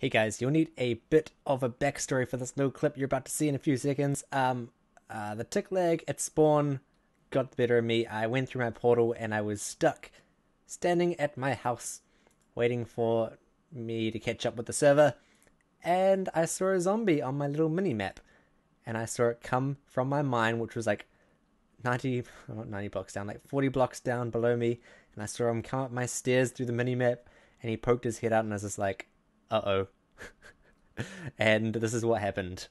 Hey guys, you'll need a bit of a backstory for this little clip you're about to see in a few seconds. Um, uh, the tick lag at spawn got the better of me. I went through my portal and I was stuck standing at my house waiting for me to catch up with the server. And I saw a zombie on my little mini map. And I saw it come from my mine, which was like 90, not 90 blocks down, like 40 blocks down below me. And I saw him come up my stairs through the mini map. And he poked his head out, and I was just like, uh oh. and this is what happened.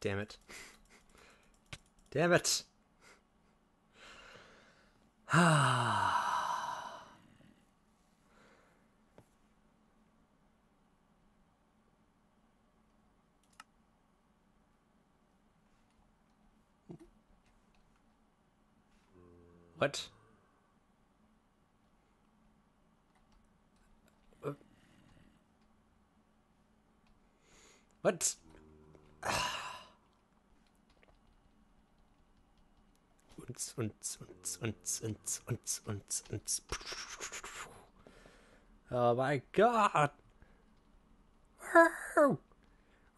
Damn it. Damn it. what? What? Unz, unz, unz, unz, unz, unz, unz, unz. Oh my god!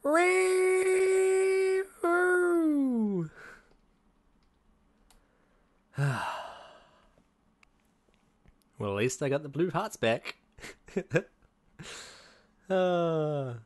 Woo! Well, at least I got the blue hearts back. uh.